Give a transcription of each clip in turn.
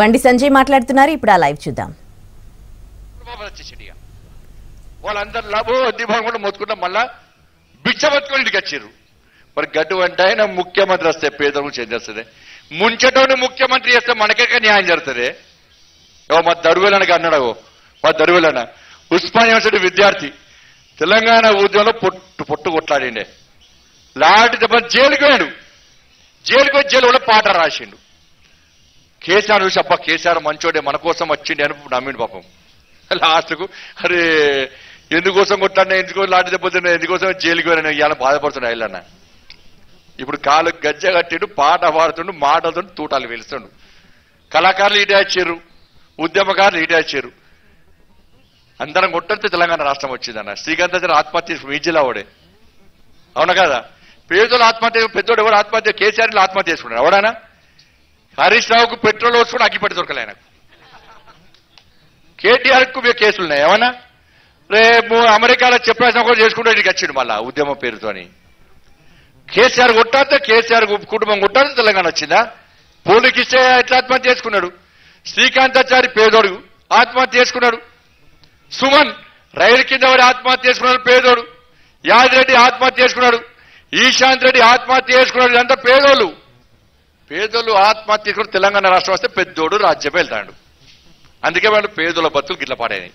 బండి సంజయ్ మాట్లాడుతున్నారు ఇప్పుడు ఆ లైవ్ చూద్దాం. వాళ్ళందరూ లాభో దీపం కూడా మొత్తుకుంటాం మళ్ళా బిచ్చబట్టుకొని ఇంటికి వచ్చారు. మరి గడ్డు అంటే ఆయన ముఖ్యమంత్రి వస్తే పేదలకు చేస్తుంది. ముంచటోని ముఖ్యమంత్రి చేస్తే మనకే న్యాయం జరుగుతుంది? ఓ మా దరువేలనకి అన్నాడు మా దరువేలన ఉస్మాన్ యూనివర్సిటీ విద్యార్థి. తెలంగాణ ఉద్యమంలో పొట్టు పొట్టు కొట్లాడిండే. లాంటి దెబ్బ జైలుకి పోయాడు. జైలుకి వచ్చి జైలు కూడా పాట రాసిండు. కేసీఆర్ చూసి అబ్బా కేసీఆర్ మంచోడే మన కోసం వచ్చిండి అని నమ్మిండు పాపం. లాస్ట్కు అరే ఎందుకోసం కొట్టాడినా ఎందుకో లాంటి దెబ్బతిన్నా ఎందుకోసం జైలుకి వెళ్ళిన? ఇవాళ బాధపడుతున్నా ఇల్లన్న ఇప్పుడు కాలు గజ్జ కట్టిండు పాట పాడుతుండు మాటలతో తూటాలు వెలుస్తుండు కళాకారులు ఇటే వచ్చారు ఉద్యమకారులు ఇటే వచ్చారు. అందరం కొట్టంతే తెలంగాణ రాష్ట్రం వచ్చిందన్న శ్రీకాంత్ ఆత్మహత్య మీ జిల్లా అవునా కదా? పేదలు ఆత్మహత్య పెద్దోడు ఎవరు ఆత్మహత్య? కేసీఆర్లు ఆత్మహత్య చేసుకున్నారు ఎవడానా హరీష్ రావుకు పెట్రోల్ వచ్చి కూడా అగ్గిపెట్టి దొరకలే నాకు కేటీఆర్కు కేసులు ఉన్నాయి ఏమన్నా? రేపు అమెరికాలో చెప్పాల్సిన కూడా చేసుకుంటే ఇక్కడికి వచ్చిండు మళ్ళా ఉద్యమం పేరుతోని. కేసీఆర్ కొట్టాస్తే కేసీఆర్ కుటుంబం కొట్టాలి తెలంగాణ వచ్చిందా? పోలీకి ఇస్తే ఎట్లా ఆత్మహత్య చేసుకున్నాడు? శ్రీకాంతాచారి పేదోడు ఆత్మహత్య చేసుకున్నాడు. సుమన్ రైలు కింద వాడి ఆత్మహత్య చేసుకున్నాడు పేదోడు. యాదిరెడ్డి ఆత్మహత్య చేసుకున్నాడు. ఈశాంత్ రెడ్డి ఆత్మహత్య చేసుకున్నాడు. ఇదంతా పేదోళ్ళు. పేదోళ్ళు ఆత్మహత్య కూడా తెలంగాణ రాష్ట్రం వస్తే పెద్దోడు రాజ్యం వెళ్తాడు. అందుకే వాళ్ళు పేదోళ్ళ బతులు గిట్ల పాడాయి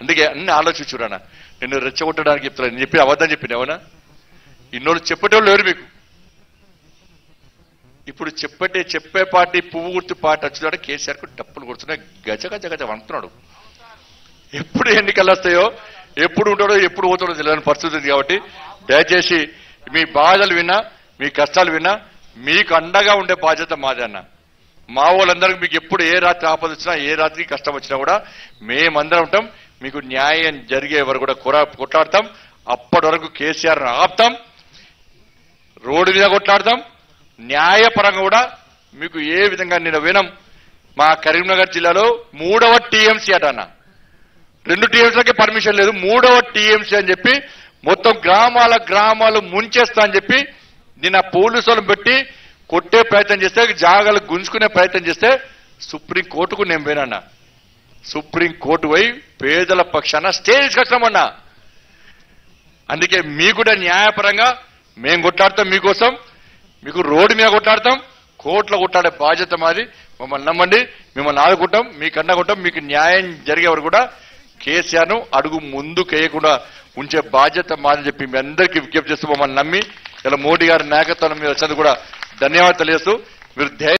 అందుకే అన్ని ఆలోచించురాన నిన్ను రెచ్చగొట్టడానికి చెప్తున్నాను నేను చెప్పి అబద్ధం చెప్పిన అవునా? ఇన్నోళ్ళు చెప్పేటోళ్ళు లేరు మీకు. ఇప్పుడు చెప్పటే చెప్పే పార్టీ పువ్వు గుర్తు పార్టీ వచ్చినాడు కేసీఆర్కు డప్పులు కొడుతున్నాయి గజ గజ గజ వంటున్నాడు ఎప్పుడు ఎన్నికలు వస్తాయో ఎప్పుడు ఉంటాడో ఎప్పుడు పోతాడో తెలియని పరిస్థితి కాబట్టి దయచేసి మీ బాధలు విన్నా మీ కష్టాలు విన్నా మీకు అండగా ఉండే బాధ్యత మాదన్న అన్న. మా వాళ్ళందరికీ మీకు ఎప్పుడు ఏ రాత్రి ఆపద వచ్చినా ఏ రాత్రికి కష్టం వచ్చినా కూడా మేమందరం ఉంటాం. మీకు న్యాయం జరిగే వరకు కూడా కొరా కొట్లాడతాం. అప్పటి వరకు కేసీఆర్ను ఆపుతాం. రోడ్డు మీద కొట్లాడతాం. న్యాయపరంగా కూడా మీకు ఏ విధంగా నేను వినం మా కరీంనగర్ జిల్లాలో మూడవ టీఎంసీ అట అన్న. రెండు టీఎంసీలకి పర్మిషన్ లేదు. మూడవ టీఎంసీ అని చెప్పి మొత్తం గ్రామాల గ్రామాలు ముంచేస్తా అని చెప్పి నిన్న పోలీసులను పెట్టి కొట్టే ప్రయత్నం చేస్తే జాగాలు గుంజుకునే ప్రయత్నం చేస్తే సుప్రీం కోర్టుకు నేను పోయినా సుప్రీం కోర్టు పోయి పేదల పక్షాన స్టే తీసుకొచ్చినామన్నా అందుకే మీకు కూడా న్యాయపరంగా మేము కొట్లాడతాం మీకోసం. మీకు రోడ్డు మీద కొట్లాడతాం. కోర్టులో కొట్లాడే బాధ్యత మాది. మమ్మల్ని నమ్మండి. మిమ్మల్ని ఆదుకుంటాం. మీకు కొట్టాం. మీకు న్యాయం జరిగే వరకు కూడా కేసీఆర్ను అడుగు ముందుకు వేయకుండా ఉంచే బాధ్యత మాదని చెప్పి మీ అందరికీ విజ్ఞప్తి చేస్తూ మమ్మల్ని నమ్మి ఇలా మోడీ గారి నాయకత్వం మీద వచ్చినందుకు కూడా ధన్యవాదాలు తెలియజేస్తూ మీరు ధైర్యం